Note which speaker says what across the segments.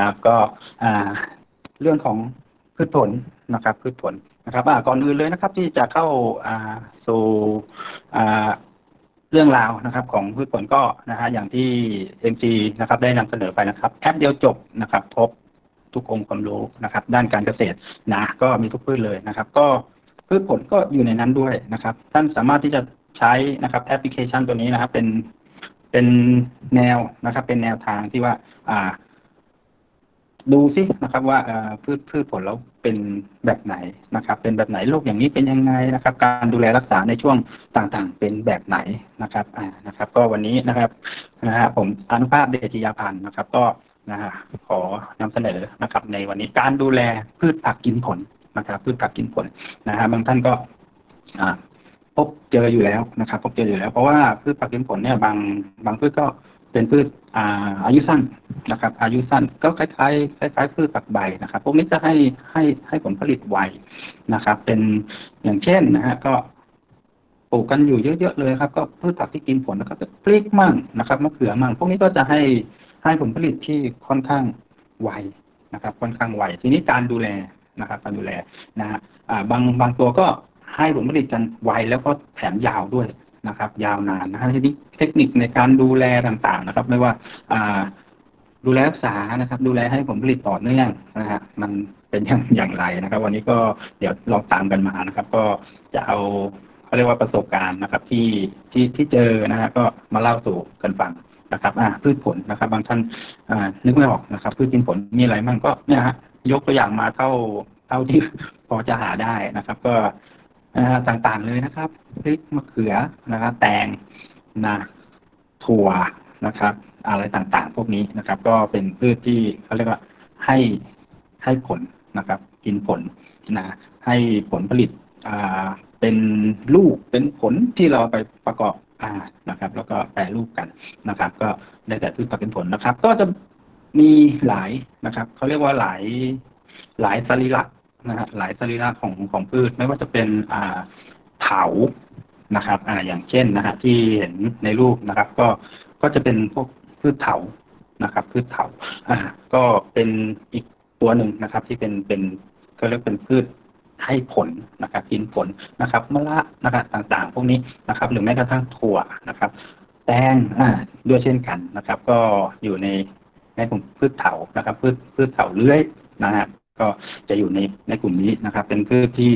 Speaker 1: นะครับ ก็เรื่องของพืชผลนะครับ พืชผลนะครับก่อนอื่นเลยนะครับ ที่จะเข้าสู่เรื่องราวนะครับ ของพืชผลก็นะฮะอย่างที่ MG นะครับ ได้นำเสนอไปนะครับ แอปเดียวจบนะครับ ครบทุกองค์ความรู้นะครับ ด้านการเกษตรนะก็มีทุกพืชเลยนะครับ ก็พืชผลก็อยู่ในนั้นด้วยนะครับ ท่านสามารถที่จะใช้นะครับแอปพลิเคชันตัวนี้นะครับ เป็นเป็นแนวนะครับ เป็นแนวทางที่ว่า อ่า ดูซินะครับว่าพืชพืชผลแล้วเป็นแบบไหนนะครับ เป็นแบบไหนโรคอย่างนี้เป็นยังไงนะครับ การดูแลรักษาในช่วงต่างๆ เป็นแบบไหนนะครับอ่านะครับ ก็วันนี้นะครับนะฮะผมอนุภาพเดชยาพันธ์นะครับ ก็นะฮะขอนำเสนอนะครับ ในวันนี้การดูแลพืชผักกินผลนะครับ พืชผักกินผลนะฮะบางท่านก็อ่าพบเจออยู่แล้วนะครับ พบเจออยู่แล้ว เพราะว่าพืชผักกินผลเนี่ยบางบางพืชก็ เป็นพืชอ่าอายุสั้นนะครับ อายุสั้นก็คล้ายๆคล้ายๆพืชผักใบนะครับ พวกนี้จะให้ให้ให้ผลผลิตไวนะครับ เป็นอย่างเช่นนะฮะก็ปลูกกันอยู่เยอะๆเลยครับ ก็พืชผักที่กินผลนะครับพริกมั่งนะครับมะเขือมั่งพวกนี้ก็จะให้ให้ผลผลิตที่ค่อนข้างไวนะครับ ค่อนข้างไวทีนี้การดูแลนะครับ การดูแลนะฮะอ่าบางบางตัวก็ให้ผลผลิตกันไวแล้วก็แถมยาวด้วย นะครับ ยาวนานนะฮะทีนี้เทคนิคในการดูแลต่างๆนะครับ ไม่ว่าอ่าดูแลรักษานะครับ ดูแลให้ผลผลิตต่อเนื่องนะฮะมันเป็นอย่างอย่างไรนะครับ วันนี้ก็เดี๋ยวลองตามกันมานะครับ ก็จะเอาเขาเรียกว่าประสบการณ์นะครับ ที่ที่ที่เจอนะฮะก็มาเล่าสู่กันฟังนะครับ อ่าพืชผลนะครับ บางท่านอ่านึกไม่ออกนะครับ พืชกินผลมีอะไรมั่งก็เนี่ยฮะยกตัวอย่างมาเท่าเท่าที่พอจะหาได้นะครับ ก็ ต่างๆเลยนะครับพริกมะเขือนะครับแตงนะถั่วนะครับ อะไรต่างๆ พวกนี้นะครับ ก็เป็นพืชที่เขาเรียกว่าให้ให้ผลนะครับ กินผลนะให้ผลผลิตอ่าเป็นลูกเป็นผลที่เราไปประกอบอ่านะครับ แล้วก็แปรรูปกันนะครับ ก็ได้แต่พืชผักเป็นผลนะครับ ก็จะมีหลายนะครับเขาเรียกว่าหลายหลายสรีระ นะฮะหลายสรีระของของพืชไม่ว่าจะเป็นอ่าเถานะครับ อ่าอย่างเช่นนะฮะที่เห็นในรูปนะครับ ก็ก็จะเป็นพวกพืชเถานะครับ พืชเถาอ่าก็เป็นอีกตัวหนึ่งนะครับ ที่เป็นเป็นก็เรียกเป็นพืชให้ผลนะครับกินผลนะครับมะละนะครับต่างๆ พวกนี้นะครับ หรือแม้กระทั่งถั่วนะครับ แตงอ่าด้วยเช่นกันนะครับ ก็อยู่ในในกลุ่มพืชเถานะครับ พืชพืชเถาเลื้อยนะฮะ ก็จะอยู่ในในกลุ่มนี้นะครับ เป็นพืชที่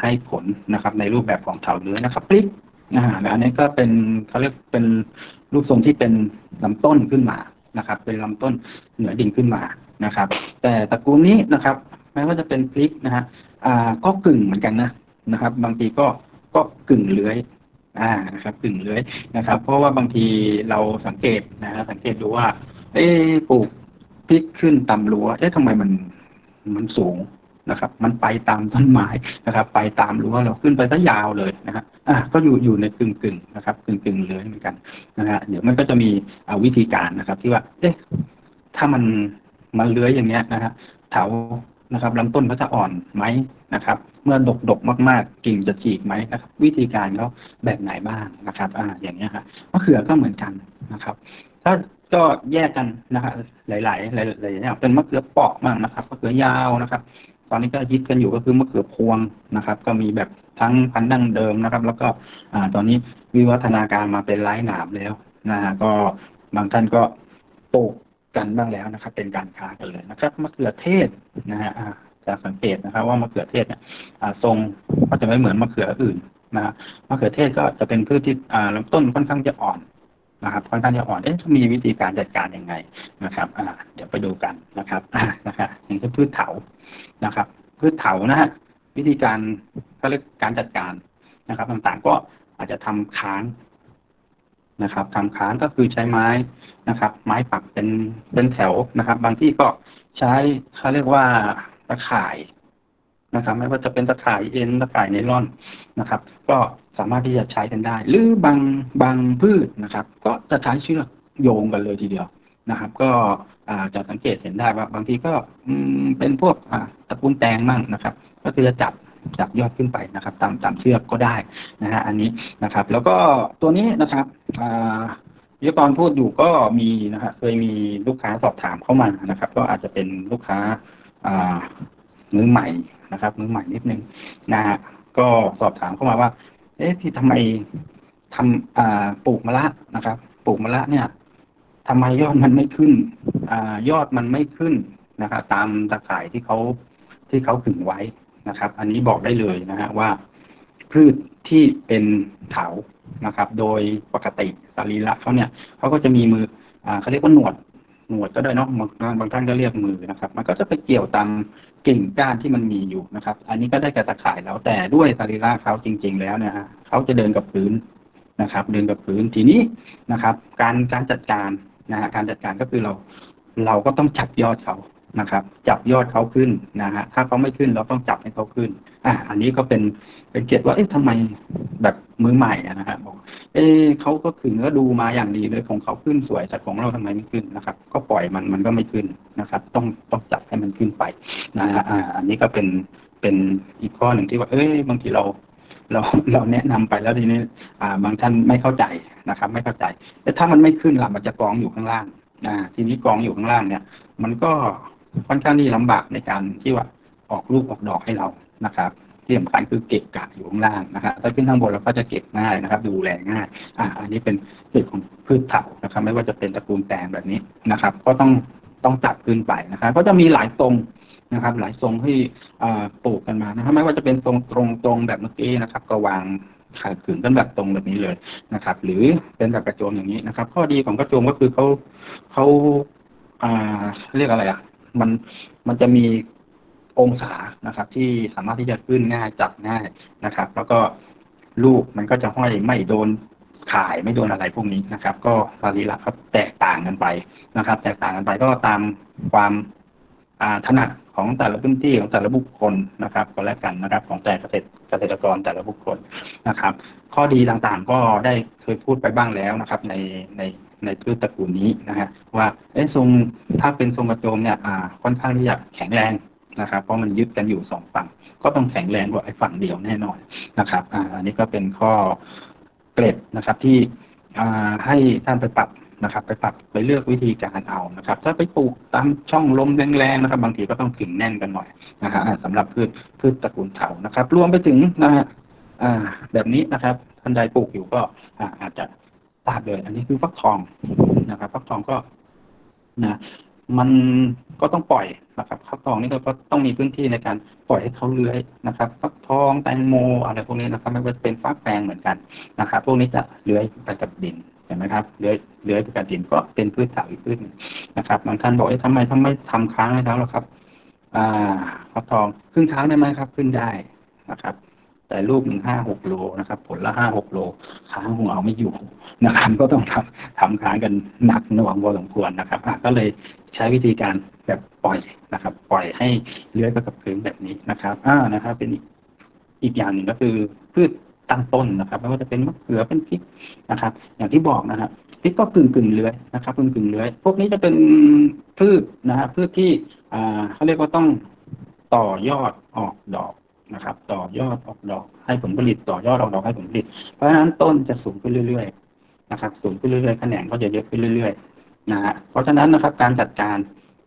Speaker 1: ให้ผลนะครับ ในรูปแบบของเถาเลื้อนะครับพริกอ่าอันนี้ก็เป็นเขาเรียกเป็นรูปทรงที่เป็นลำต้นขึ้นมานะครับ เป็นลำต้นเหนือดินขึ้นมานะครับ แต่ตระกูลนี้นะครับ แม้ว่าจะเป็นพริกนะฮะอ่าก็กึ่งเหมือนกันนะนะครับ บางทีก็ก็กึ่งเลื้อยอ่านะครับกึ่งเลื้อยนะครับ เพราะว่าบางทีเราสังเกตนะฮะสังเกตดูว่า เอ๊ปลูกพริกขึ้นตามรั้วเอ๊ะทำไมมัน มันสูงนะครับ มันไปตามต้นไม้นะครับ ไปตามรั้วเราขึ้นไปซะยาวเลยนะฮะอะก็อยู่อยู่ในกึ่งกึ่งนะครับกึ่งกึ่งเลื้อยเหมือนกันนะฮะเดี๋ยวมันก็จะมีวิธีการนะครับ ที่ว่าเอ๊ะถ้ามันมันเลื้อยอย่างเงี้ยนะฮะเถานะครับลำต้นเขาจะอ่อนไหมนะครับ เมื่อดกดกมากๆกิ่งจะฉีกไหมนะครับ วิธีการเขาแบบไหนบ้างนะครับ อ่าอย่างเงี้ยครับมะเขือก็เหมือนกันนะครับ ถ้า ก็แยกกันนะครับหลายๆหลายๆอย่างเป็นมะเขือเปาะบ้างนะครับมะเขือยาวนะครับ ตอนนี้ก็ยิดกันอยู่ก็คือมะเขือพวงนะครับ ก็มีแบบทั้งพันธุ์ดั้งเดิมนะครับ แล้วก็อ่าตอนนี้วิวัฒนาการมาเป็นไร้หนามแล้วนะฮะก็บางท่านก็ปลูกกันบ้างแล้วนะครับ เป็นการค้ากันเลยนะครับมะเขือเทศนะฮะจะสังเกตนะครับ ว่ามะเขือเทศเนี่ยทรงก็จะไม่เหมือนมะเขืออื่นนะมะเขือเทศก็จะเป็นพืชที่ลำต้นค่อนข้างจะอ่อน นะครับค่อนข้างจะอ่อนเอ๊ะมีวิธีการจัดการยังไงนะครับอ่าเดี๋ยวไปดูกันนะครับอ่านะครับอย่างเช่นพืชเถานะครับ พืชเถานะฮะวิธีการก็เรียกการจัดการนะครับ ต่างๆก็อาจจะทำค้างนะครับทำค้างก็คือใช้ไม้นะครับ ไม้ปักเป็นเป็นแถวนะครับ บางที่ก็ใช้เขาเรียกว่าตะข่ายนะครับ ไม่ว่าจะเป็นตะข่ายเอ็นตะข่ายไนล่อนนะครับ ก็ สามารถที่จะใช้กันได้ หรือบางบางพืชนะครับ ก็จะใช้เชือกโยงกันเลยทีเดียวนะครับ ก็จะสังเกตเห็นได้ว่าบางทีก็เป็นพวกตะปูนแตงมั่งนะครับ ก็คือจะจับจับยอดขึ้นไปนะครับ ตามตามเชือกก็ได้นะฮะอันนี้นะครับ แล้วก็ตัวนี้นะครับวิทยากรพูดอยู่ก็มีนะฮะเคยมีลูกค้าสอบถามเข้ามานะครับ ก็อาจจะเป็นลูกค้าอ่ามือใหม่นะครับมือใหม่นิดนึงนะฮะก็สอบถามเข้ามาว่า เอ๊ะพี่ทำไมทำอ่าปลูกมะละนะครับ ปลูกมะละเนี่ยทำไมยอดมันไม่ขึ้น อ่า ยอดมันไม่ขึ้นนะครับตามตะข่ายที่เขาที่เขาขึงไว้นะครับ อันนี้บอกได้เลยนะฮะว่า พืชที่เป็นเถานะครับ โดยปกติสรีระเขาเนี่ยเขาก็จะมีมืออ่าเขาเรียกว่าหนวด หนวดก็ได้เนาะบางบางท่านก็เรียกมือนะครับ มันก็จะไปเกี่ยวตามกิ่งก้านที่มันมีอยู่นะครับ อันนี้ก็ได้กระตะข่ายแล้วแต่ด้วยสรีระเขาจริง ๆ แล้วเนี่ยฮะเขาจะเดินกับพื้นนะครับ เดินกับพื้นทีนี้นะครับ การการจัดการนะฮะการจัดการก็คือเรา เราก็ต้องจับยอดเขา นะครับ จับยอดเขาขึ้นนะฮะถ้าเขาไม่ขึ้นเราต้องจับให้เขาขึ้น อ่า อันนี้ก็เป็นเป็นเกตว่าเอ๊ะทำไมแบบมือใหม่นะฮะบอกเอ๊ะเขาก็ถึงก็ดูมาอย่างดีเลยของเขาขึ้นสวยแต่ของเราทำไมไม่ขึ้นนะครับ ก็ปล่อยมันมันก็ไม่ขึ้นนะครับ ต้องต้องจับให้มันขึ้นไปนะฮะอ่า อันนี้ก็เป็นเป็นอีกข้อหนึ่งที่ว่า เอ้ยบางทีเราเราเราแนะนำไปแล้วทีนี้ อ่า บางท่านไม่เข้าใจนะครับ ไม่เข้าใจแต่ถ้ามันไม่ขึ้นล่ะมันจะกองอยู่ข้างล่างอ่าทีนี้กองอยู่ข้างล่างเนี่ย มันก็ ค่อนข้างที่ลำบากในการที่ว่าออกลูกออกดอกให้เรานะครับที่สำคัญคือเก็บกะอยู่ข้างล่างนะครับถ้าขึ้นข้างบนเราก็จะเก็บง่ายนะครับ ดูแลง่าย อ่า อันนี้เป็นส่วนของพืชเถานะครับ ไม่ว่าจะเป็นตระกูลแตงแบบนี้นะครับ ก็ต้องต้องตัดขึ้นไปนะครับ ก็จะมีหลายทรงนะครับ หลายทรงที่อ่าปลูกกันมานะครับ ไม่ว่าจะเป็นทรงตรงตรงๆแบบเมื่อกี้นะครับ ก็วางขาดขึงกันแบบตรงแบบนี้เลยนะครับ หรือเป็นแบบกระโจมอย่างนี้นะครับ ข้อดีของกระโจมก็คือเขาเขาอ่าเรียกอะไรอะ มันมันจะมีองศานะครับ ที่สามารถที่จะขึ้นง่ายจับง่ายนะครับ แล้วก็ลูกมันก็จะห้อยไม่โดนข่ายไม่โดนอะไรพวกนี้นะครับ ก็สรีระก็แตกต่างกันไปนะครับ แตกต่างกันไปก็ตามความอาถนัดของแต่ละพื้นที่ของแต่ละบุคคลนะครับก็แล้วกันนะครับ ของแต่เกษตรเกษตรกรแต่ละบุคคลนะครับ ข้อดีต่างๆก็ได้เคยพูดไปบ้างแล้วนะครับ ในใน ในพืชตระกูลนี้นะฮะว่าเอ๊ะทรงถ้าเป็นทรงกระโจมเนี่ยอ่าค่อนข้างที่จะแข็งแรงนะครับเพราะมันยึดกันอยู่สองฝั่ง ก็ต้องแข็งแรงกว่าไอ้ฝั่งเดียวแน่นอนนะครับอ่าอันนี้ก็เป็นข้อเกร็ดนะครับที่อ่าให้ท่านไปปรับนะครับ ไปปรับไปเลือกวิธีการเอานะครับ ถ้าไปปลูกตามช่องลมแรงๆนะครับ บางทีก็ต้องขึงแน่นกันหน่อยนะฮะสำหรับพืชพืชตระกูลเถานะครับ รวมไปถึงนะฮะแบบนี้นะครับท่านใดปลูกอยู่ก็อาจจะ ทราบเลย อันนี้คือฟักทองนะครับ ฟักทองก็นะมันก็ต้องปล่อยนะครับฟักทองนี่ก็ก็ต้องมีพื้นที่ในการปล่อยให้เขาเลื้อยนะครับ ฟักทองแตงโมอะไรพวกนี้นะครับไม่ว่าจะเป็นฟักแฟงเหมือนกันนะครับพวกนี้จะเลื้อยไปกับดินเห็นไหมครับเลื้อยเลื้อยไปกับดินก็เป็นพืชเถาอีกพืชนะครับบางท่านบอกเอ๊ะทำไมทำไมทำค้างให้เขาหรอครับ อ่า ฟักทองครึ่งเท้าได้ไหมครับ ขึ้นได้นะครับ แต่ลูกหนึ่งห้าหกโลนะครับ ผลละห้าหกโลค้างคงเอาไม่อยู่นะครับก็ต้องทำทำค้างกันหนักหน่วงพอสมควรนะครับก็เลยใช้วิธีการแบบปล่อยนะครับ ปล่อยให้เลื้อยไปกับพื้นแบบนี้นะครับอ่านะครับ เป็นอีกอย่างหนึ่งก็คือพืชตั้งต้นนะครับไม่ว่าจะเป็นมะเขือเป็นพริกนะครับ อย่างที่บอกนะครับพริกก็กึ่งกึ่งเลื้อยนะครับกึ่งกึ่งเลื้อยพวกนี้จะเป็นพืชนะฮะพืชที่อ่าเขาเรียกว่าต้องต่อยอดออกดอก นะครับ ต่อยอดออกดอกให้ผลผลิตต่อยอดออกดอกให้ผลผลิต เพราะฉะนั้นต้นจะสูงขึ้นเรื่อยๆนะครับ สูงขึ้นเรื่อยๆแขนงก็จะเยอะขึ้นเรื่อยๆนะฮะเพราะฉะนั้นนะครับ การจัดการ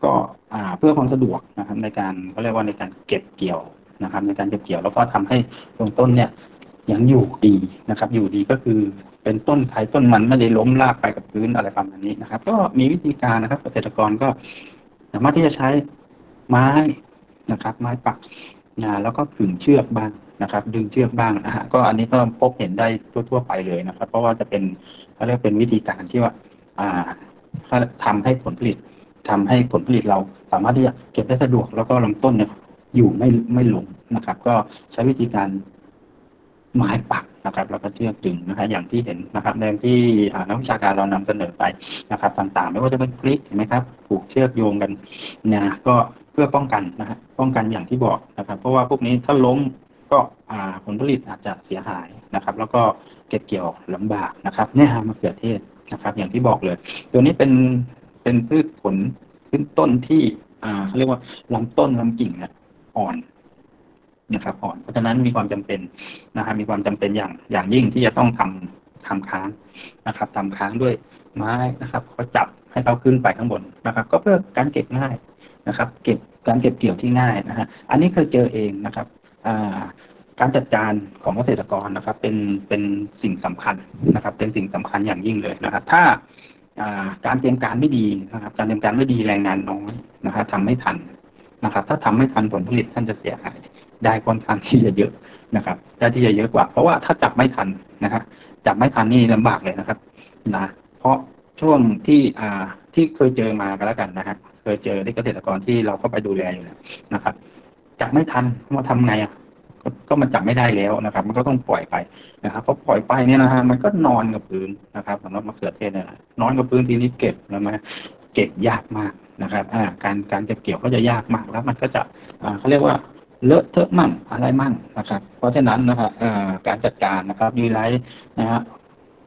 Speaker 1: ก็อ่าเพื่อความสะดวกนะครับ ในการเขาเรียกว่าในการเก็บเกี่ยวนะครับ ในการเก็บเกี่ยวแล้วก็ทำให้ตรงต้นเนี่ยยังอยู่ดีนะครับ อยู่ดีก็คือเป็นต้นไทรต้นมันไม่ได้ล้มลากไปกับพื้นอะไรประมาณนี้นะครับ ก็มีวิธีการนะครับ เกษตรกรก็สามารถที่จะใช้ไม้นะครับ ไม้ปัก นะแล้วก็ขึงเชือกบ้างนะครับ ดึงเชือกบ้างนะฮะก็อันนี้ก็พบเห็นได้ทั่ว ๆ ไปเลยนะครับ เพราะว่าจะเป็นเขาเรียกเป็นวิธีการที่ว่า อ่าทำให้ผลผลิตทำให้ผลผลิตเราสามารถที่จะเก็บได้สะดวกแล้วก็ลำต้นเนี่ยอยู่ไม่ไม่หลงนะครับ ก็ใช้วิธีการไม้ปักนะครับ แล้วก็เชือกดึงนะครับอย่างที่เห็นนะครับในที่นักวิชาการเรานำเสนอไปนะครับ ต่างๆ ไม่ว่าจะเป็นคลิกเห็นไหมครับ ผูกเชือกโยงกันนะก็ เพื่อป้องกันนะฮะป้องกันอย่างที่บอกนะครับ เพราะว่าพวกนี้ถ้าล้มก็อ่าผลผลิตอาจจะเสียหายนะครับ แล้วก็เก็บเกี่ยวลำบากนะครับเนี่ยฮะมะเขือเทศนะครับ อย่างที่บอกเลย ตัวนี้เป็นเป็นพืชผลขึ้นต้นที่อ่าเขาเรียกว่าลำต้นลำกิ่งเนี่ยอ่อนนะครับอ่อน เพราะฉะนั้นมีความจำเป็นนะครับมีความจำเป็นอย่างอย่างยิ่งที่จะต้องทำทำค้างนะครับทำค้างด้วยไม้นะครับ ก็จับให้เขาขึ้นไปข้างบนนะครับ ก็เพื่อการเก็บง่าย นะครับ เก็บการเก็บเกี่ยวที่ง่ายนะฮะอันนี้เคยเจอเองนะครับการจัดการของเกษตรกรนะครับ เป็นเป็นสิ่งสำคัญนะครับ เป็นสิ่งสำคัญอย่างยิ่งเลยนะครับ ถ้าการเตรียมการไม่ดีนะครับ การเตรียมการไม่ดีแรงงานน้อยนะครับทำไม่ทันนะครับ ถ้าทำไม่ทันผลผลิตท่านจะเสียหายได้ค่อนข้างที่จะเยอะนะครับได้ที่จะเยอะกว่า เพราะว่าถ้าจับไม่ทันนะครับจับไม่ทันนี่ลำบากเลยนะครับ นะ เพราะช่วงที่อ่าที่เคยเจอมาก็แล้วกันนะฮะ เคยเจอที่เกษตรกรที่เราเข้าไปดูแลอยู่แล้วนะครับจับไม่ทันว่าทำไงอะก็มันจับไม่ได้แล้วนะครับ มันก็ต้องปล่อยไปนะครับพอปล่อยไปเนี่ยนะฮะมันก็นอนกับพื้นนะครับสำหรับมะเขือเทศเนี่ยนอนกับพื้นทีนี้เก็บแล้วมาเก็บยากมากนะครับอ่าการการจะเกี่ยวก็จะยากมากแล้วมันก็จะอ่าเขาเรียกว่าเลอะเทอะมั่งอะไรมั่งนะครับ เพราะฉะนั้นนะครับการจัดการนะครับยูไลท์นะฮะ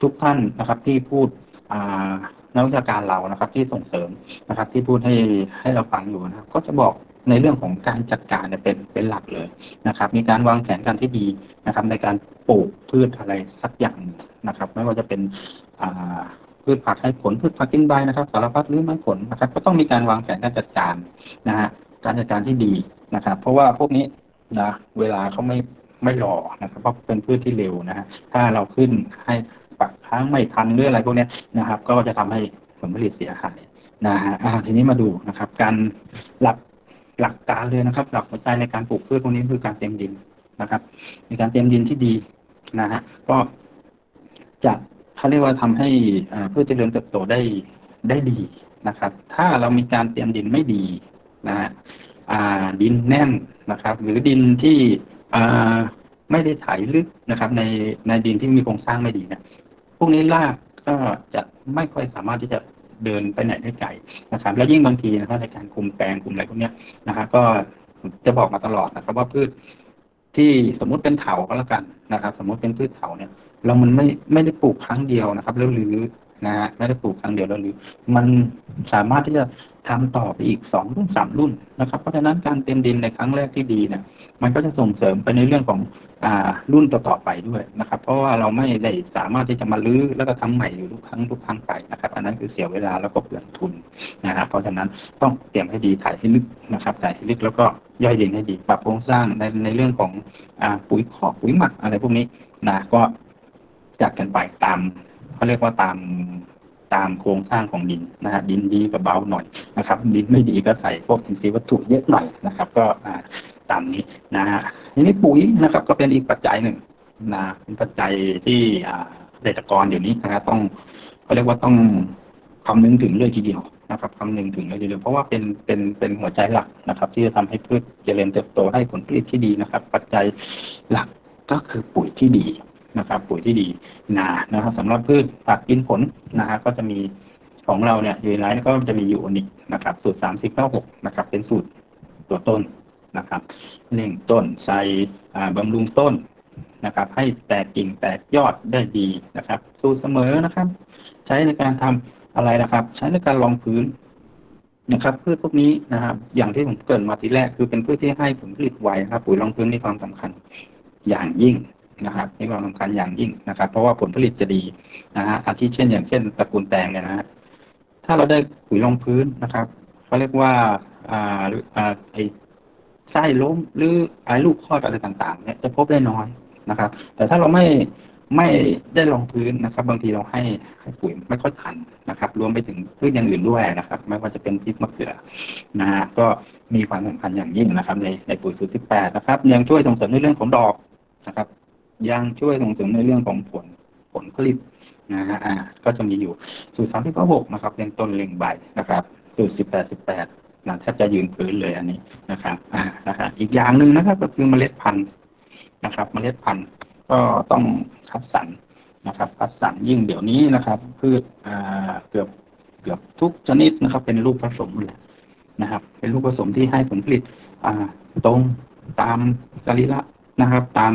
Speaker 1: ทุกท่านนะครับที่พูดอ่า นักวิชาการเรานะครับ ที่ส่งเสริมนะครับ ที่พูดให้ให้เราฟังอยู่นะครับ ก็จะบอกในเรื่องของการจัดการเนี่ยเป็นเป็นหลักเลยนะครับ มีการวางแผนการที่ดีนะครับ ในการปลูกพืชอะไรสักอย่างนะครับ ไม่ว่าจะเป็นพืชผักให้ผลพืชผักกินใบนะครับสารพัดหรือไม้ผลนะครับ ก็ต้องมีการวางแผนการจัดการนะฮะการจัดการที่ดีนะครับ เพราะว่าพวกนี้นะเวลาเขาไม่ไม่รอนะครับ เพราะเป็นพืชที่เร็วนะฮะถ้าเราขึ้นให้ ปักค้างไม่ทันหรืออะไรพวกนี้นะครับ ก็จะทำให้ผลผลิตเสียหายนะฮะทีนี้มาดูนะครับ การหลักหลักการเลยนะครับ หลักหัวใจในการปลูกพืชพวกนี้คือการเตรียมดินนะครับ ในการเตรียมดินที่ดีนะฮะก็จะเขาเรียกว่าทำให้พืชเจริญเติบโตได้ได้ดีนะครับ ถ้าเรามีการเตรียมดินไม่ดีนะฮะดินแน่นนะครับ หรือดินที่ไม่ได้ไถลึกนะครับ ในในดินที่มีโครงสร้างไม่ดีนะ พวกนี้รากก็จะไม่ค่อยสามารถที่จะเดินไปไหนได้ไกลนะครับ และยิ่งบางทีนะครับในการคุมแปลงคุมอะไรพวกนี้นะครับ ก็จะบอกมาตลอดนะครับ ว่าพืชที่สมมุติเป็นเถาก็แล้วกันนะครับ สมมุติเป็นพืชเถาเนี่ย เรามันไม่ไม่ได้ปลูกครั้งเดียวนะครับ แล้วหรือนะฮะไม่ได้ปลูกครั้งเดียวแล้วหรือ มันสามารถที่จะทำต่อไปอีกสองรุ่นสามรุ่นนะครับ เพราะฉะนั้นการเต็มดินในครั้งแรกที่ดีเนี่ยมันก็จะส่งเสริมไปในเรื่องของ รุ่นต่อๆไปด้วยนะครับ เพราะว่าเราไม่ได้สามารถที่จะมาลื้อแล้วก็ทำใหม่อยู่ทุกครั้งทุกครั้งไปนะครับ อันนั้นคือเสียเวลาแล้วก็เปลืองทุนนะครับเพราะฉะนั้นต้องเตรียมให้ดีถ่ายให้ลึกนะครับถ่ายให้ลึกแล้วก็ย่อยดินให้ดีปรับโครงสร้างในในเรื่องของอ่าปุ๋ยขอกปุ๋ยหมักอะไรพวกนี้นะก็จัดกันไปตามเขาเรียกว่าตามตามโครงสร้างของดินนะฮะดินดีก็เบาหน่อยนะครับ ดินไม่ดีก็ใส่พวกอินทรีย์วัตถุเยอะหน่อยนะครับ ก็ตา มนี้นะฮะทีนี้ปุ๋ยนะครับ ก็เป็นอีกปัจจัยหนึ่งนะเป็นปัจจัยที่เกษตรกรเดี๋ยวนี้นะครับต้องเขาเรียกว่าต้องคำนึงถึงเลยทีเดียวนะครับคำนึงถึงเลยทีเดียวเพราะว่าเป็นเป็นเป็นหัวใจหลักนะครับ ที่จะทำให้พืชเจริญเติบโตให้ผลผลิตที่ดีนะครับ ปัจจัยหลักก็คือปุ๋ยที่ดีนะครับ ปุ๋ยที่ดีนานะครับสำหรับพืชผักกินผลนะฮะก็จะมีของเราเนี่ยยูไลท์ก็จะมีอยู่นิกนะครับ สูตรสามสิบเก้าหกนะครับ เป็นสูตรตัวต้น นะครับเร่งต้นใส่บำรุงต้นนะครับ ให้แตกกิ่งแตกยอดได้ดีนะครับ สูตรเสมอนะครับ ใช้ในการทำอะไรนะครับ ใช้ในการรองพื้นนะครับพืชพวกนี้นะครับ อย่างที่ผมเกิดมาทีแรกคือเป็นพืชที่ให้ผลผลิตไวครับ ปุ๋ยรองพื้นมีความสำคัญอย่างยิ่งนะครับมีความสำคัญอย่างยิ่งนะครับ เพราะว่าผลผลิตจะดีนะฮะอาทิเช่น อย่างเช่นตระกูลแตงเนี่ยนะฮะถ้าเราได้ปุ๋ยรองพื้นนะครับเขาเรียกว่าอ่าอ่าไอ ไส้ล้มหรือไอ้ลูกคลอดอะไรต่างๆ เนี่ยจะพบได้น้อยนะครับ แต่ถ้าเราไม่ไม่ได้ลงพื้นนะครับ บางทีเราให้ให้ปุ๋ยไม่ค่อยทันนะครับ รวมไปถึงพืชอย่างอื่นด้วยนะครับ ไม่ว่าจะเป็นพริกมะเขือนะฮะก็มีความสำคัญอย่างยิ่งนะครับ ในในปุ๋ยสูตรที่แปดนะครับ ยังช่วยส่งเสริมในเรื่องของดอกนะครับ ยังช่วยส่งเสริมในเรื่องของผลผลผลิตนะฮะอ่าก็จะมีอยู่สูตรสามที่ข้อหกนะครับเป็นต้นเล็งใบนะครับ สูตรสิบแปดสิบแปด นะแทบจะยืนพื้นเลยอันนี้นะครับนะครับ อีกอย่างหนึ่งนะครับก็คือเมล็ดพันธุ์นะครับ เมล็ดพันธุ์ก็ต้องคัดสรรนะครับ คัดสรรยิ่งเดี๋ยวนี้นะครับ พืชเกือบเกือบทุกชนิดนะครับ เป็นลูกผสมเลยนะครับ เป็นลูกผสมที่ให้ผลผลิตตรงตามสรีระนะครับ ตาม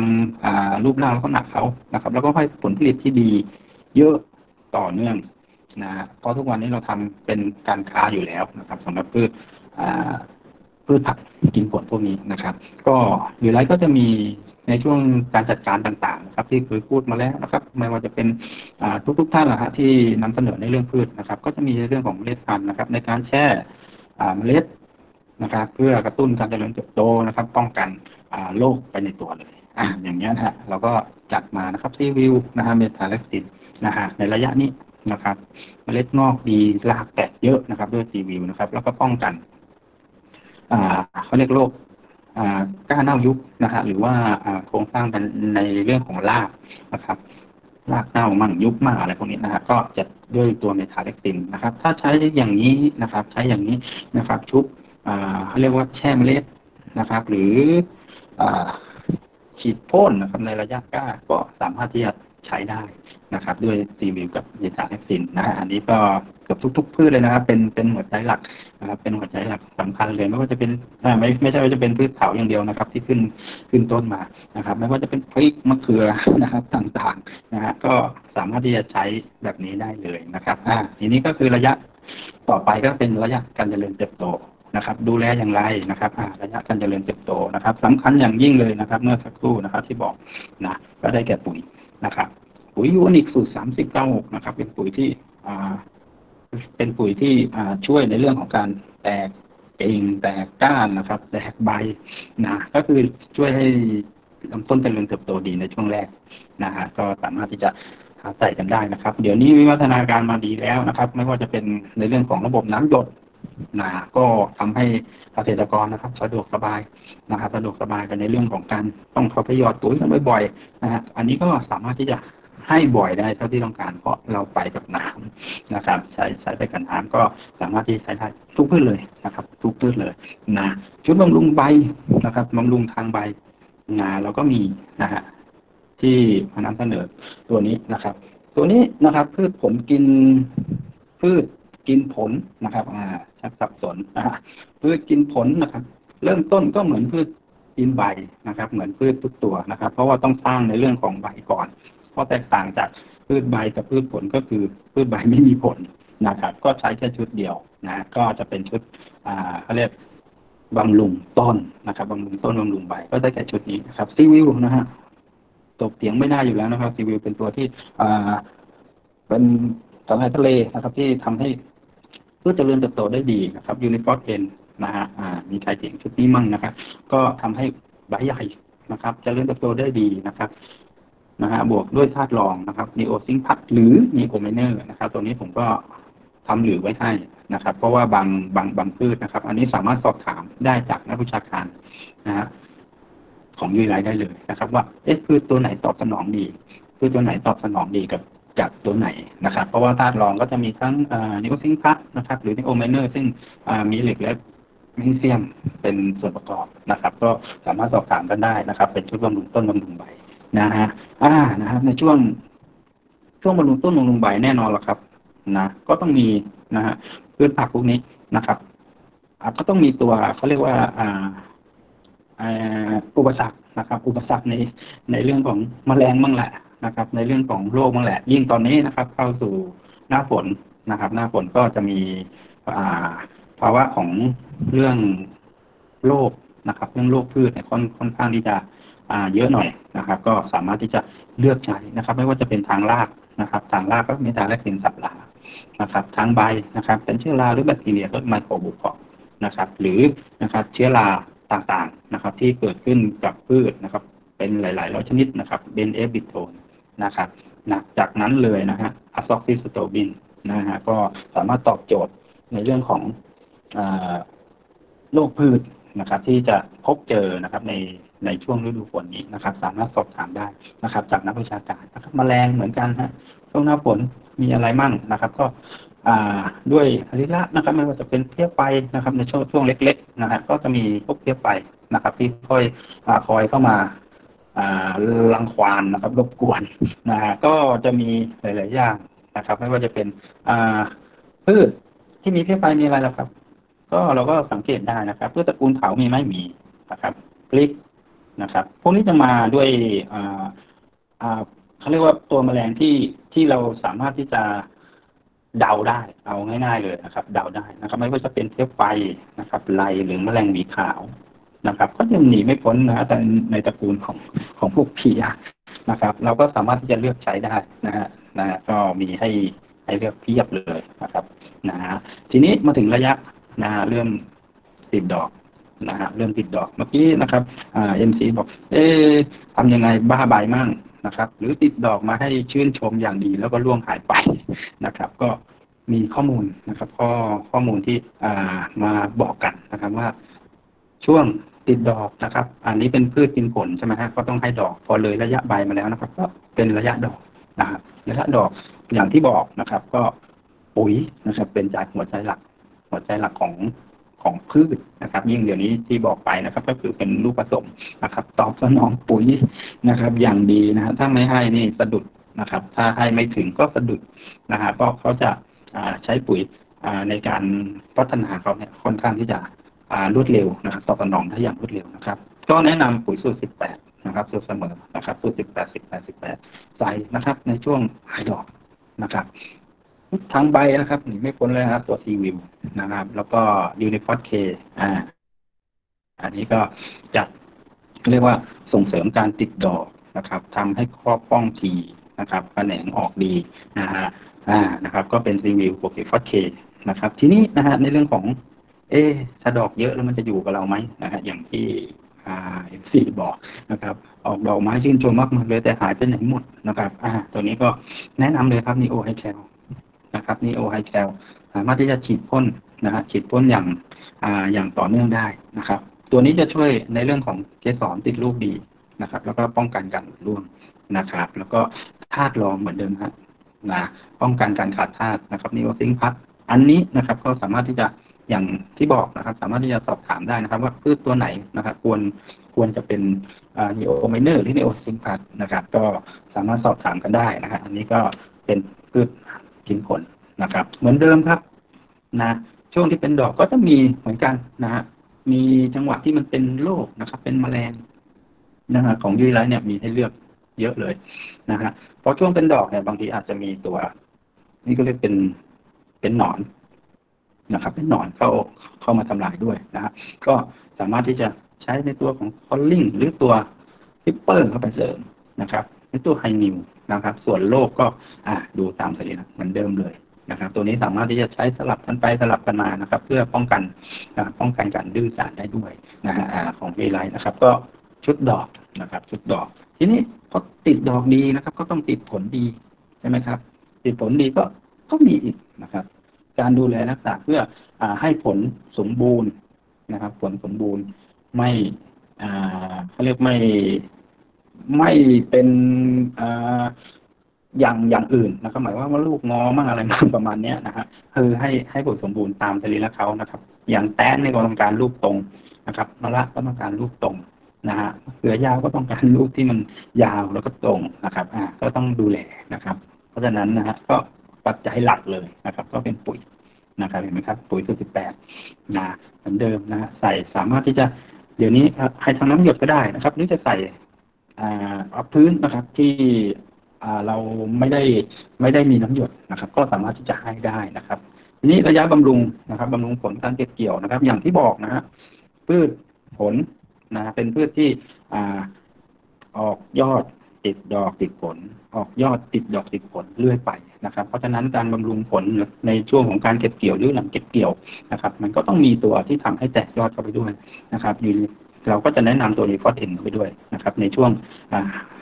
Speaker 1: รูปร่างแล้วก็หนักเขานะครับ แล้วก็ให้ผลผลิตที่ดีเยอะต่อเนื่องนะเพราะทุกวันนี้เราทำเป็นการค้าอยู่แล้วนะครับสำหรับพืช พืชผักกินผลพวกนี้นะครับ ก็หรือไรก็จะมีในช่วงการจัดการต่างๆนะครับ ที่เคยพูดมาแล้วนะครับ ไม่ว่าจะเป็นทุกๆท่านนะฮะที่นำเสนอในเรื่องพืชนะครับ ก็จะมีเรื่องของเมล็ดพันธุ์นะครับ ในการแช่เมล็ดนะครับ เพื่อกระตุ้นการเจริญเติบโตนะครับ ป้องกันโรคไปในตัวเลยอ่าอย่างเงี้ยนะฮะเราก็จัดมานะครับซีวิวนะฮะเมทาเลสตินนะฮะในระยะนี้นะครับ เมล็ดงอกดีรากแตกเยอะนะครับ ด้วยซีวิวนะครับ แล้วก็ป้องกัน เขาเรียกโรคก้าเน่ายุบนะฮะหรือว่าโครงสร้างในเรื่องของรากนะครับรากเน่ามั่งยุบมั่งอะไรพวกนี้นะฮะก็จะด้วยตัวเมทาเลกตินนะครับ ถ้าใช้อย่างนี้นะครับ ใช้อย่างนี้นะครับ ชุบเขาเรียกว่าแช่เมล็ดนะครับ หรืออฉีดพ่นนะครับในระยะก้าก็สามารถที่จะใช้ได้นะครับ ด้วยซีวิวกับเมทาเลกตินนะฮะอันนี้ก็ กือบทุกๆพืชเลยนะครับ เป็นเป็นหัวใจหลักนะครับ เป็นหัวใจหลักสำคัญเลยไม่ว่าจะเป็นไม่ไม่ใช่ว่าจะเป็นพืชเถาอย่างเดียวนะครับ ที่ขึ้นขึ้นต้นมานะครับ ไม่ว่าจะเป็นพริกมะเขือนะครับต่างๆนะฮะก็สามารถที่จะใช้แบบนี้ได้เลยนะครับอ่าทีนี้ก็คือระยะต่อไปก็เป็นระยะการเจริญเติบโตนะครับ ดูแลอย่างไรนะครับอ่าระยะการเจริญเติบโตนะครับสำคัญอย่างยิ่งเลยนะครับ เมื่อสักครู่นะครับ ที่บอกนะก็ได้แก่ปุ๋ยนะครับ ปุ๋ยยูนิคสูตรสามสิบเก้าหกนะครับ เป็นปุ๋ยที่อ่า เป็นปุ๋ยที่ช่วยในเรื่องของการแตกกิ่งแตกก้านนะครับ แตกใบนะก็คือช่วยให้ลำต้นเจริญเติบโตดีในช่วงแรกนะฮะก็สามารถที่จะใส่กันได้นะครับ เดี๋ยวนี้วิวัฒนาการมาดีแล้วนะครับ ไม่ว่าจะเป็นในเรื่องของระบบน้ำหยดนะก็ทำให้เกษตรกรนะครับ สะดวกสบายนะครับ สะดวกสบายกันในเรื่องของการต้องเข้าไปหยอดปุ๋ยกันบ่อยๆนะฮะอันนี้ก็สามารถที่จะ ให้บ่อยได้เท่าที่ต้องการเพราะเราไปกับน้ำนะครับ ใช้ใช้ไปกันน้ำก็สามารถที่ใช้ได้ทุกพืชเลยนะครับ ทุกพืชเลยนะชุดบำรุงใบนะครับบำรุงทางใบนะเราก็มีนะฮะที่มานำเสนอตัวนี้นะครับ ตัวนี้นะครับ พืชผลกินพืชกินผลนะครับ อ่าชักสับสนนะพืชกินผลนะครับ เริ่มต้นก็เหมือนพืชกินใบนะครับ เหมือนพืชทุกตัวนะครับ เพราะว่าต้องสร้างในเรื่องของใบก่อน เพราะแตกต่างจากพืชใบกับพืชผลก็คือพืชใบไม่มีผลนะครับ ก็ใช้แค่ชุดเดียวนะก็จะเป็นชุดอ่าเขาเรียกบำรุงต้นนะครับบำรุงต้นบำรุงใบก็ได้แก่ชุดนี้นะครับซีวิวนะฮะตกเถียงไม่ได้อยู่แล้วนะครับซีวิวเป็นตัวที่อ่าเป็นสาหร่ายทะเลนะครับ ที่ทำให้พืชเจริญเติบโตได้ดีนะครับยูนิฟอสเอ็นนะฮะอ่า มีใครเถียงชุดนี้มั่งนะครับ ก็ทำให้ใบใหญ่นะครับเจริญเติบโตได้ดีนะครับ นะฮะบวกด้วยธาตุรองนะครับนีโอซิงพัดหรือนีโอไมเนอร์นะครับ ตัวนี้ผมก็ทำหรือไว้ให้นะครับ เพราะว่าบางบางบางพืชนะครับ อันนี้สามารถสอบถามได้จากนักวิชาการนะฮะของยูไลได้เลยนะครับ ว่าเอ๊ะพืชตัวไหนตอบสนองดีพืชตัวไหนตอบสนองดีกับจากตัวไหนนะครับ เพราะว่าธาตุรองก็จะมีทั้งนีโอซิงพัดนะครับ หรือนีโอไมเนอร์ ซึ่งมีเหล็กและแมกนีเซียมเป็นส่วนประกอบนะครับ ก็สามารถสอบถามกันได้นะครับ เป็นชุดบำรุงต้นบำรุงใบ นะฮะอ่านะครับ ในช่วงช่วงบำรุงต้นบำรุงใบแน่นอนแหละครับ นะก็ต้องมีนะฮะพืชผักพวกนี้นะครับอ่าก็ต้องมีตัวเขาเรียกว่าอ่า อ่าอุปสรรคนะครับ อุปสรรคในในเรื่องของแมลงบ้างแหละนะครับ ในเรื่องของโรคบ้างแหละ ยิ่งตอนนี้นะครับ เข้าสู่หน้าฝนนะครับ หน้าฝนก็จะมีอ่าภาวะของเรื่องโรคนะครับ เรื่องโรคพืชเนี่ยค่อนค่อนข้างที่จะ เยอะหน่อยนะครับ ก็สามารถที่จะเลือกใช้นะครับ ไม่ว่าจะเป็นทางรากนะครับ ทางรากก็มีทางแรกสินสับลานะครับทางใบนะครับ เป็นเชื้อราหรือแบคทีเรียก็ไมโครบุคอนะครับ หรือนะครับเชื้อราต่างๆนะครับ ที่เกิดขึ้นกับพืชนะครับ เป็นหลายๆร้อยชนิดนะครับเบนเอฟบิโทนนะครับหนะจากนั้นเลยนะฮะอะซอกซิสโตบินนะฮะก็สามารถตอบโจทย์ในเรื่องของอโรคพืชนะครับ ที่จะพบเจอนะครับใน ในช่วงฤดูฝนนี้นะครับ สามารถสอบถามได้นะครับ จากนักวิชาการนะครับแมลงเหมือนกันฮะช่วงหน้าฝนมีอะไรมั่งนะครับ ก็อ่าด้วยอริละนะครับไม่ว่าจะเป็นเพี้ยไฟนะครับ ในช่วงช่วงเล็ก ๆ นะฮะก็จะมีพวกเพี้ยไฟนะครับ ที่ค่อยอคอยเข้ามาอ่ารังควานนะครับ รบกวนนะฮะก็จะมีหลาย ๆ อย่างนะครับ ไม่ว่าจะเป็นอ่าพืชที่มีเพี้ยไฟมีอะไรล่ะครับ ก็เราก็สังเกตได้นะครับพืชตระกูลเถามีไหมมีนะครับพริก นะครับ พวกนี้จะมาด้วยเขาเรียกว่าตัวแมลงที่ที่เราสามารถที่จะเดาได้ เอาง่าย ๆ เลยนะครับ เดาได้นะครับ ไม่ว่าจะเป็นเพี้ยไฟนะครับไลหรือแมลงหวีขาวนะครับ ก็ยังหนีไม่พ้นนะแต่ในตระกูลของของพวกเพียนะครับ เราก็สามารถที่จะเลือกใช้ได้นะฮะนะฮะก็มีให้ให้เลือกเพียบเลยนะครับ นะฮะทีนี้มาถึงระยะนะฮะเรื่องติดดอก นะฮะเรื่องติดดอกเมื่อกี้นะครับเอ็มซีบอก เอ๊ะทำยังไงบ้าใบมั่งนะครับ หรือติดดอกมาให้ชื่นชมอย่างดีแล้วก็ล่วงหายไปนะครับ ก็มีข้อมูลนะครับ ข้อข้อมูลที่อ่ามาบอกกันนะครับว่า ช่วงติดดอกนะครับ อันนี้เป็นพืชกินผลใช่ไหมฮะก็ต้องให้ดอกพอเลยระยะใบมาแล้วนะครับ ก็เป็นระยะดอกนะครับระยะดอกอย่างที่บอกนะครับ ก็ปุ๋ยนะครับ เป็นจากหัวใจหลัก หัวใจหลักของ ของพืชนะครับ ยิ่งเดี๋ยวนี้ที่บอกไปนะครับ ก็คือเป็นลูกผสมนะครับ ตอบสนองปุ๋ยนะครับ อย่างดีนะฮะถ้าไม่ให้นี่สะดุดนะครับ ถ้าให้ไม่ถึงก็สะดุดนะฮะเพราะเขาจะาใช้ปุ๋ยในการพัฒนาเขาเนี่ยค่อนข้างที่จะรวดเร็วนะครับตอบสนองได้อย่างรวดเร็วนะครับ ก็แนะนำปุ๋ยสูตร18นะครับสูตรเสมอนะครับ สูตร18 18 18ใส่นะครับ ในช่วงหายดอกนะครับ ทั้งใบนะครับหนีไม่พ้นเลยนะครับตัวซีวิวนะครับ แล้วก็ยูนิฟอสเคอ่า อันนี้ก็จะเรียกว่าส่งเสริมการติดดอกนะครับทำให้ข้อปล้องถี่นะครับแขนงออกดีนะฮะอ่านะครับ ก็เป็นซีวิวบวกฟอสเคนะครับ ทีนี้นะฮะในเรื่องของ เอ๊ะถ้าดอกเยอะแล้วมันจะอยู่กับเราไหมนะฮะอย่างที่อ่า MC บอกนะครับ ออกดอกไม้ชื่นชมมากมายเลยแต่หายไปไหนหมดนะครับ อ่า ตัวนี้ก็แนะนำเลยครับนีโอไฮแคล นะครับนีโอไฮแคลสามารถที่จะฉีดพ่นนะฮะฉีดพ่นอย่างอ่าอย่างต่อเนื่องได้นะครับ ตัวนี้จะช่วยในเรื่องของเกสรติดลูกดีนะครับ แล้วก็ป้องกันการร่วงนะครับ แล้วก็ธาตุรองเหมือนเดิมครับนะป้องกันการขาดธาตุนะครับนีโอซิงพัดอันนี้นะครับก็สามารถที่จะอย่างที่บอกนะครับ สามารถที่จะสอบถามได้นะครับ ว่าพืชตัวไหนนะครับ ควรควรจะเป็นนีโอไมเนอร์หรือนีโอซิงพัดนะครับ ก็สามารถสอบถามกันได้นะครับอันนี้ก็เป็นพืช กินผลนะครับ เหมือนเดิมครับนะ ช่วงที่เป็นดอกก็จะมีเหมือนกันนะฮะมีจังหวะที่มันเป็นโรคนะครับ เป็นแมลงนะฮะของยุ้ยไลท์เนี่ยมีให้เลือกเยอะเลยนะฮะพอช่วงเป็นดอกเนี่ยบางทีอาจจะมีตัว นี่ก็เรียกเป็นเป็นหนอนนะครับ เป็นหนอนเข้าเข้ามาทำลายด้วยนะฮะก็สามารถที่จะใช้ในตัวของคอลลิงหรือตัวฮิปเปอร์เข้าไปเสริมนะครับในตัวไฮนิว นะครับ ส่วนโรคก็อ่าดูตามสัญลักษณ์เหมือนเดิมเลยนะครับ ตัวนี้สามารถที่จะใช้สลับกันไปสลับกันมานะครับ เพื่อป้องกันป้องกันการดื้อสารได้ด้วยนะฮะของเวไลนะครับ ก็ชุดดอกนะครับ ชุดดอก ทีนี้พอติดดอกดีนะครับ ก็ต้องติดผลดีใช่ไหมครับ ติดผลดีก็ก็มีอีกนะครับ การดูแลรักษาเพื่ออให้ผลสมบูรณ์นะครับ ผลสมบูรณ์ไม่เขาเรียกไม่ ไม่เป็นออย่างอย่างอื่นนะครับ หมายว่าว่าลูกงอมั่งอะไรมั่งประมาณเนี้ยนะฮะคือให้ให้ผลสมบูรณ์ตามสรีระเขานะครับ อย่างแต้นในก็ต้องการลูกตรงนะครับมะละก็ต้องการลูกตรงนะฮะเสือยาวก็ต้องการลูกที่มันยาวแล้วก็ตรงนะครับ อ่า ก็ต้องดูแลนะครับ เพราะฉะนั้นนะฮะก็ปัจจัยหลักเลยนะครับ ก็เป็นปุ๋ยนะครับเห็นไหมครับ ปุ๋ยสูตรสิบแปดนะเหมือนเดิมนะใส่สามารถที่จะเดี๋ยวนี้ใครทำน้ำหยดก็ได้นะครับหรือจะใส่ พื้นนะครับที่เราไม่ได้ไม่ได้มีน้ำหยดนะครับ ก็สามารถที่จะให้ได้นะครับทีนี้ระยะบำรุงนะครับบำรุงผลการเก็บเกี่ยวนะครับ อย่างที่บอกนะฮะพืชผลนะเป็นพืชที่อ่าออกยอดติดดอกติดผล ออกยอดติดดอกติดผลเรื่อยไปนะครับ เพราะฉะนั้นการบำรุงผลในช่วงของการเก็บเกี่ยวหรือหลังเก็บเกี่ยวนะครับ มันก็ต้องมีตัวที่ทำให้แตกยอดเข้าไปด้วยนะครับอยู่ เราก็จะแนะนำตัวนี้ฟอสเทนไปด้วยนะครับในช่วง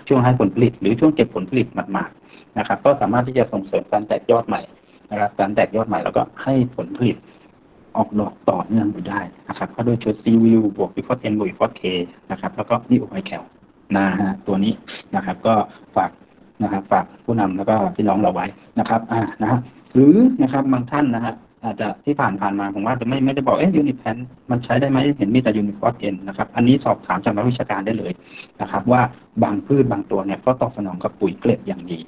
Speaker 1: ช่วงให้ผลผลิต หรือช่วงเก็บผลผลิตหมาดๆนะครับ ก็สามารถที่จะส่งเสริมการแตกยอดใหม่นะครับการแตกยอดใหม่แล้วก็ให้ผลผลิตออกดอกต่อเนื่องไปได้นะครับก็ด้วยชุดซีวิวบวกยูนิฟอสเท็นบวกยูนิฟอสเคนะครับแล้วก็นีโอไฮแคลนะฮะตัวนี้นะครับ ก็ฝากนะครับฝากผู้นำแล้วก็พี่น้องเราไว้นะครับอ่านะฮะหรือนะครับบางท่านนะฮะ อาจจะที่ผ่านผ่านมาผมว่าจะไม่ไม่ได้บอกเอ๊ะยูนิแพนมันใช้ได้ไหมเห็นมีแต่ยูนิฟอสเอ็นนะครับ อันนี้สอบถามจากนักวิชาการได้เลยนะครับ ว่าบางพืชบางตัวเนี่ยก็ตอบสนองกับปุ๋ยเกล็ดอย่างดี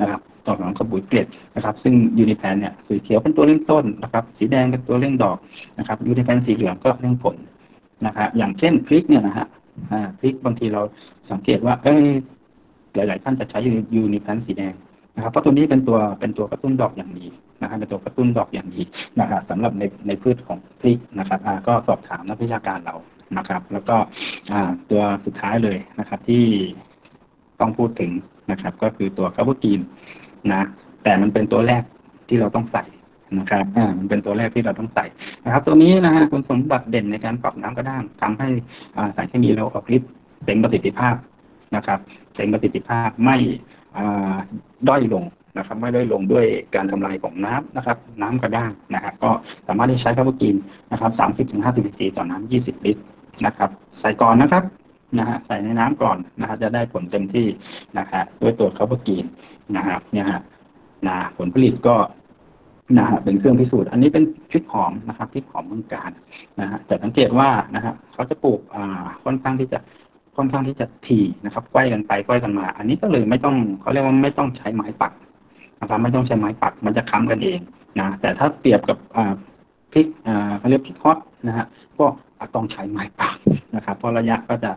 Speaker 1: นะครับตอบสนองกับปุ๋ยเกล็ดนะครับ ซึ่งยูนิแพนเนี่ยสีเขียวเป็นตัวเร่งต้นนะครับ สีแดงเป็นตัวเร่งดอกนะครับยูนิแพนสีเหลืองก็เร่งผลนะครับอย่างเช่นพริกเนี่ยนะฮะพริกบางทีเราสังเกตว่าเอ้ยหลาย ๆ ท่านจะใช้ยูนิแพนสีแดง นะครับเพราะตัวนี้เป็นตัวเป็นตัวกระตุ้นดอกอย่างดีนะครับเป็นตัวกระตุ้นดอกอย่างดีนะครับสำหรับในในพืชของพริกนะครับอ่าก็สอบถามนักวิชาการเรานะครับ แล้วก็อ่าตัวสุดท้ายเลยนะครับ ที่ต้องพูดถึงนะครับ ก็คือตัวคาร์โบกีนนะ แต่มันเป็นตัวแรกที่เราต้องใส่นะครับอ่ามันเป็นตัวแรกที่เราต้องใส่นะครับ ตัวนี้นะฮะคุณสมบัติเด่นในการปรับน้ำกระด้างทำให้อ่าสารเคมีเราออกฤทธิ์เต็มประสิทธิภาพนะครับเต็มประสิทธิภาพไม่ ด้อยลงนะครับไม่ด้อยลงด้วยการทำลายของน้ำนะครับ น้ำกระด้างนะครับ ก็สามารถที่ใช้คาร์โบกีนนะครับสามสิบถึงห้าสิบซีต่อน้ำยี่สิบลิตรนะครับ ใส่ก่อนนะครับนะฮะใส่ในน้ำก่อนนะฮะจะได้ผลเต็มที่นะฮะด้วยตัวคาร์โบกีนนะฮะเนี่ยฮะนะผลผลิตก็นะฮะเป็นเครื่องพิสูจน์ อันนี้เป็นพริกหอมนะครับพริกหอมเมืองการนะฮะแต่สังเกตว่านะฮะเขาจะปลูกอ่าค่อนข้างที่จะ ค่อนข้างที่จะถี่นะครับไกว้กันไปไกว้กันมา อันนี้ก็เลยไม่ต้องเขาเรียกว่าไม่ต้องใช้ไม้ปักนะครับไม่ต้องใช้ไม้ปักมันจะค้ำกันเองนะแต่ถ้าเปรียบกับอ่าพริกอ่าเขาเรียกพริกฮอตนะฮะก็ต้องใช้ไม้ปักนะครับเพราะระยะก็จะ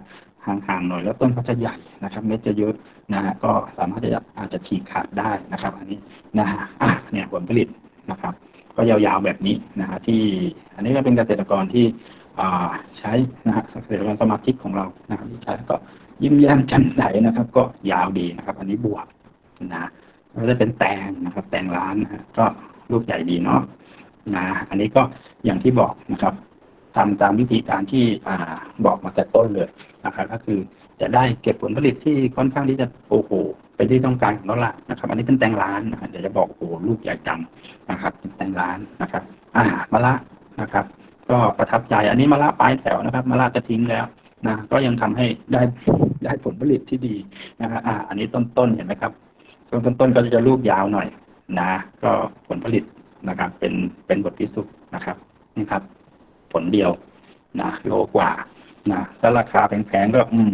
Speaker 1: ห่างๆหน่อยแล้วต้นก็จะใหญ่นะครับเม็ดจะเยอะนะฮะก็สามารถจะอาจจะฉีกขาดได้นะครับ อันนี้นะฮะอะเนี่ยผลผลิตนะครับ ก็ยาวๆแบบนี้นะฮะที่อันนี้ก็เป็นเกษตรกรที่ ใช้นะฮะเกษตรกรสมาชิกของเรานะครับใช้ก็ยิ้มแย้มจ่มใสนะครับ ก็ยาวดีนะครับ อันนี้บวกนะแล้วจะเป็นแตงนะครับ แตงร้านนะฮะก็ลูกใหญ่ดีเนาะนะอันนี้ก็อย่างที่บอกนะครับทำตามวิธีการที่อ่าบอกมาแต่ต้นเลยนะครับ ก็คือจะได้เก็บผลผลิตที่ค่อนข้างที่จะโอ้โหเป็นที่ต้องการของเราละนะครับ อันนี้เป็นแตงร้านเดี๋ยวจะบอกโอ้โหลูกใหญ่จังนะครับเป็นแตงร้านนะครับ อ่ามะละนะครับ ก็ประทับใจ อันนี้มะละปลายแถวนะครับมะละจะทิ้งแล้วนะก็ยังทำให้ได้ได้ผลผลิตที่ดีนะครับอ่า อันนี้ต้นๆเห็นไหมครับต้นต้นก็จะลูกยาวหน่อย นะ ก็ผลผลิตนะครับ เป็นเป็นบทพิสูจน์นะครับ นี่ครับ ผลเดียวนะโลกว่านะถ้าราคาแพงๆก็ อืม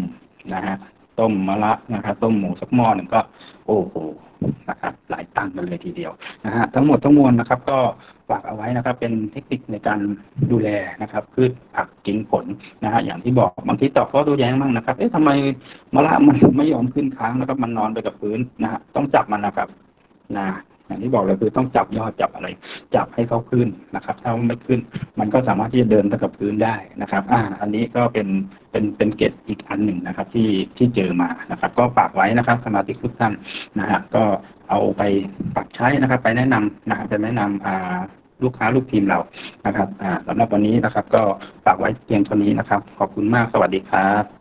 Speaker 1: นะฮะต้มมะละนะครับต้มหมูสักหม้อหนึ่งก็ โอ้โหนะครับ หลางกันเลยทีเดียวนะฮะทั้งหมดทั้งมวลนะครับ ก็ฝากเอาไว้นะครับ เป็นเทคนิคในการดูแลนะครับพืชผักกินผลนะฮะอย่างที่บอกบางทีตอบข้อตัวแย้งบ้างนะครับเอ๊ะทำไมมะละมันไม่ยอมขึ้นค้างนะครับมันนอนไปกับพื้นนะฮะต้องจับมันนะครับนะอย่างที่บอกเลยคือต้องจับยอดจับอะไร จับให้เขาขึ้นนะครับ ถ้าไม่ขึ้น มันก็สามารถที่จะเดินไปกับพื้นได้นะครับ อ่า อันนี้ก็เป็นเป็นเป็นเกตอีกอันหนึ่งนะครับ ที่ที่เจอมานะครับ ก็ฝากไว้นะครับ สมาชิกทุกท่านนะฮะก็ เอาไปปรับใช้นะครับ ไปแนะนำนะครับไปแนะนำอาลูกค้าลูกทีมเรานะครับสำหรับวันนี้นะครับ ก็ฝากไว้เพียงเท่านี้นะครับ ขอบคุณมากสวัสดีครับ